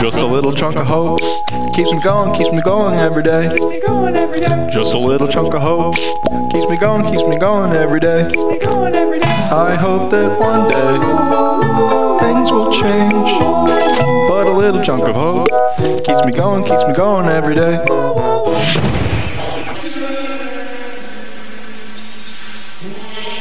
Just a little chunk of hope keeps me going, keeps me going every day. Just a little chunk of hope keeps me going, keeps me going every day. I hope that one day things will change. But a little chunk of hope keeps me going, keeps me going every day. Yeah.